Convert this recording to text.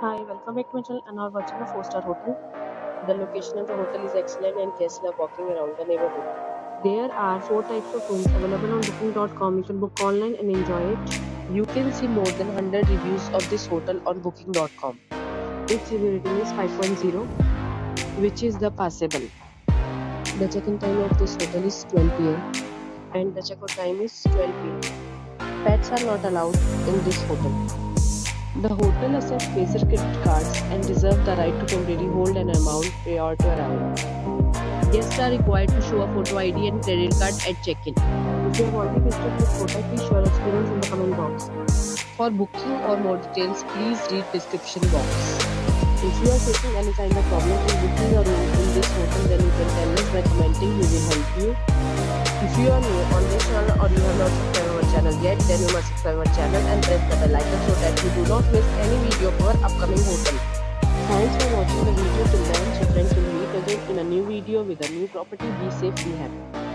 Hi, welcome back to my channel and now watching a 4-star hotel. The location of the hotel is excellent and guests love walking around the neighborhood. There are 4 types of rooms available on booking.com. You can book online and enjoy it. You can see more than 100 reviews of this hotel on booking.com. Its review rating is 5.0 which is the passable. The check-in time of this hotel is 12 pm and the check-out time is 12 pm. Pets are not allowed in this hotel. The hotel accepts major credit cards and reserves the right to temporarily hold an amount prior to arrival. Guests are required to show a photo ID and credit card at check-in. If you have already visited this hotel, please share experience in the comment box. For booking or more details, please read description box. If you are facing any kind of problem in booking a room in this hotel, then you can tell us by commenting. We will help you. If you are new on this channel or you have not subscribed channel yet, then you must subscribe our channel and press the bell icon so that you do not miss any video of our upcoming hotel. Thanks for watching the video till then. So friends will meet again in a new video with a new property. Be safe, be happy.